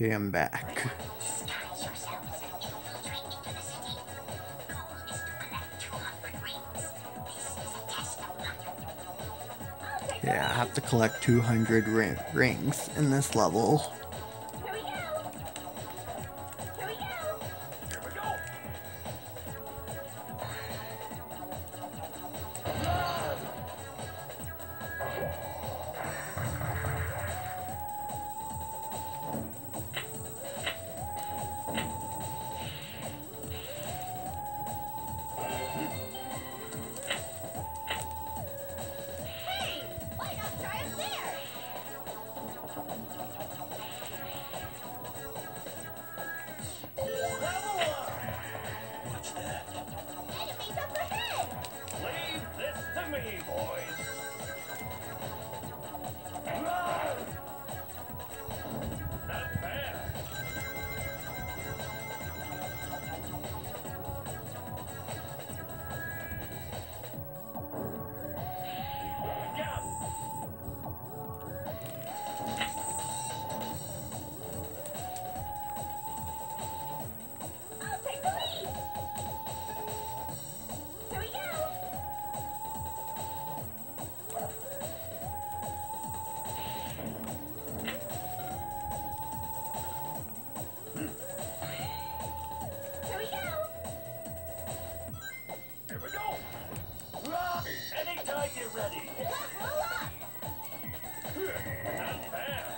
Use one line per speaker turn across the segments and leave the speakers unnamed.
Okay, I'm back. Yeah, I have to collect 200 ring rings in this level. I get ready. Not bad.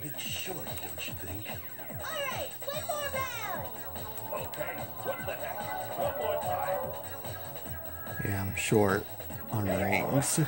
bit short, don't you think? All
right, one more round. Okay, what the heck? One more time. Yeah, I'm short on rings.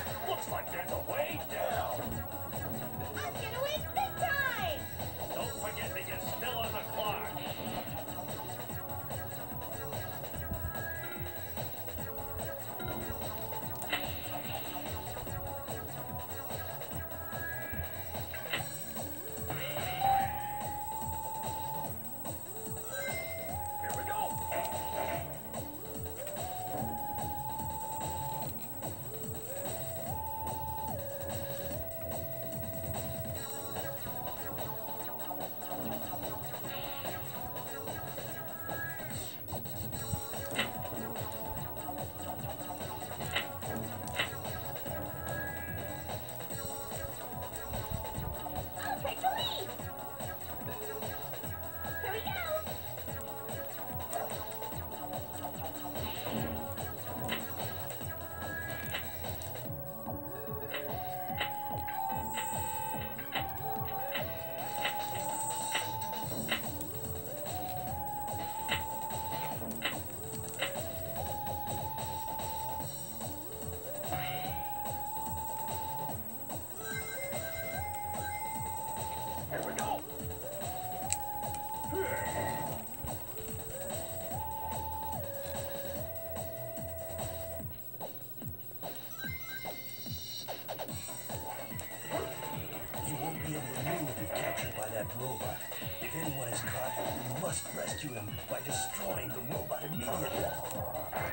robot. If anyone is caught, we must rescue him by destroying the robot immediately.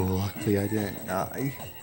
うわ、や
りい。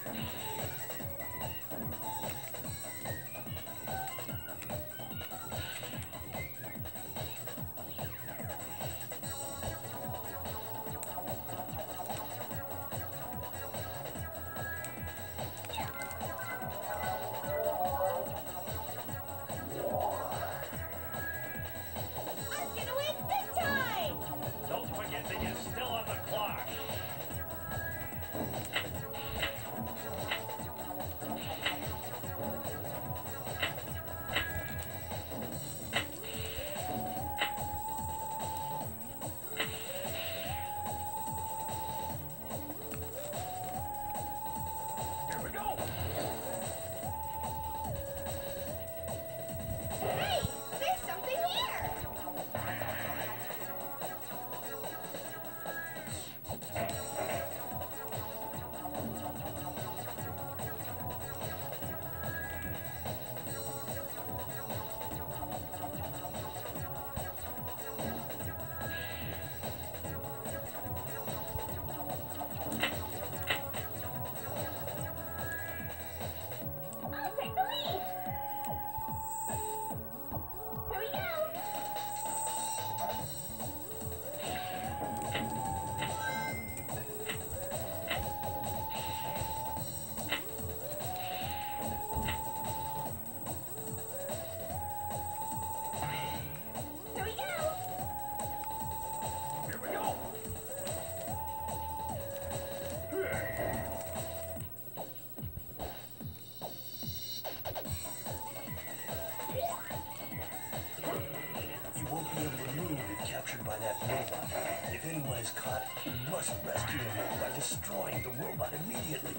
is
caught, you must rescue him by destroying the robot immediately.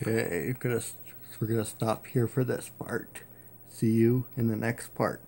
Okay, gonna we're gonna stop here for this part. See you in the next part.